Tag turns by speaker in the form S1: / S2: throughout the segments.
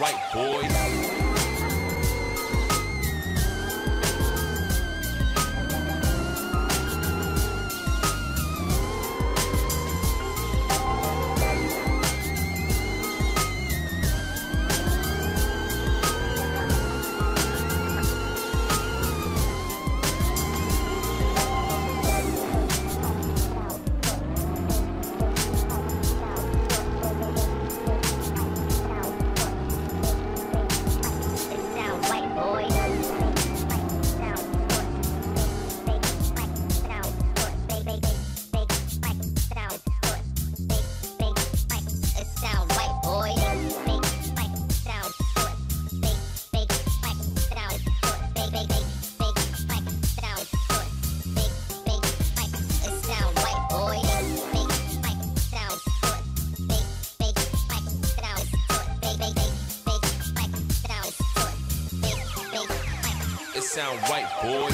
S1: Right, boys. It sound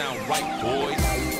S2: Sound
S1: right, boys.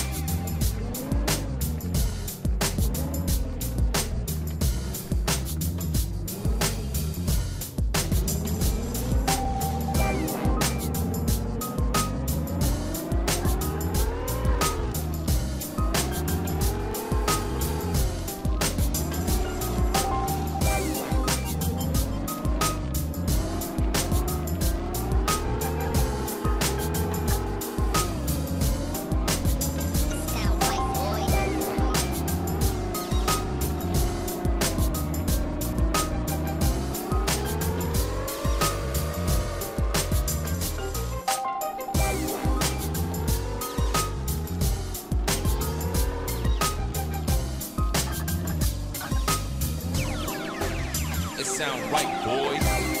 S2: Sound
S1: right, boys.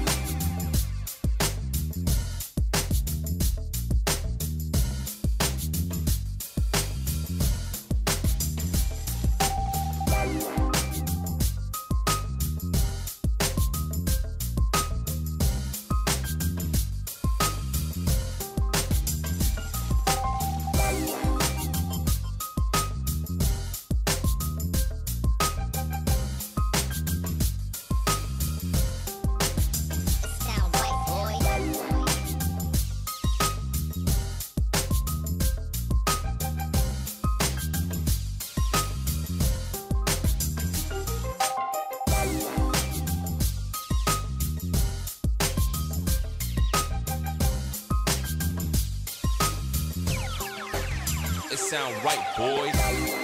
S2: Sound
S1: right, boys.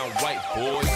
S2: Sound
S1: right, boys.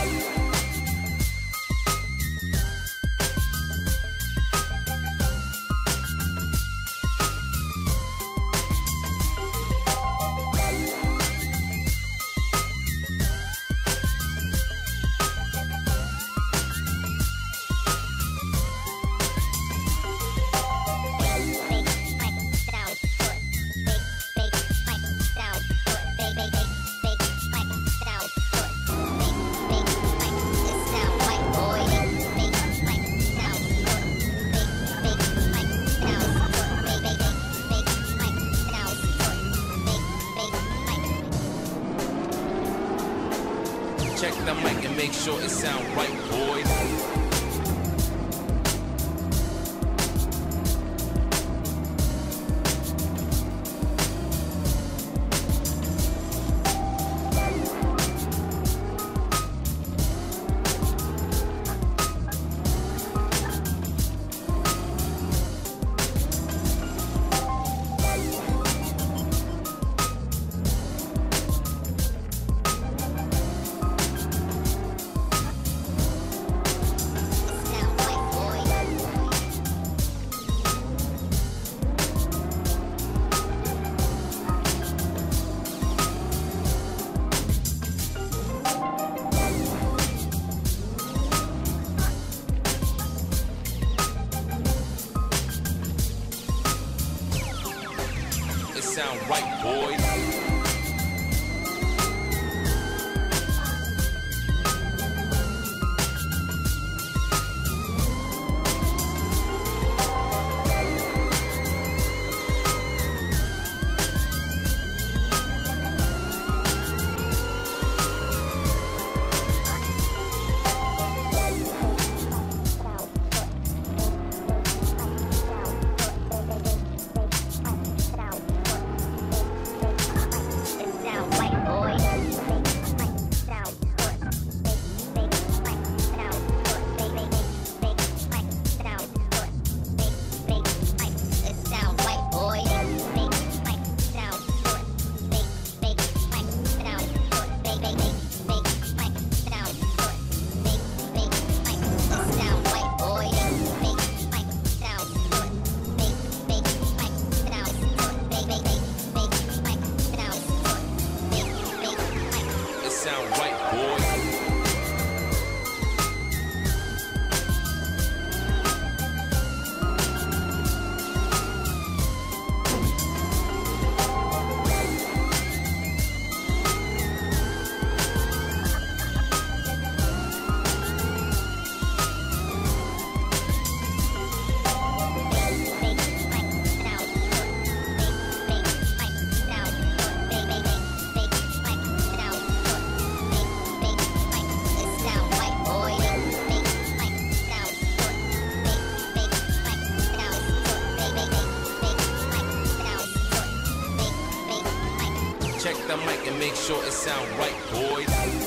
S1: Sound right, boys.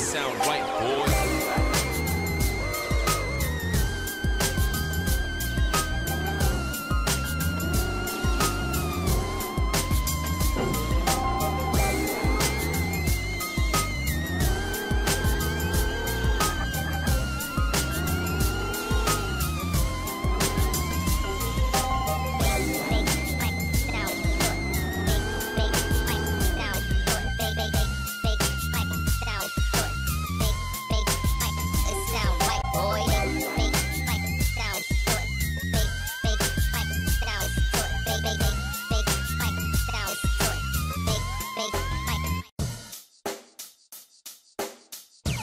S2: sound
S1: right, boys.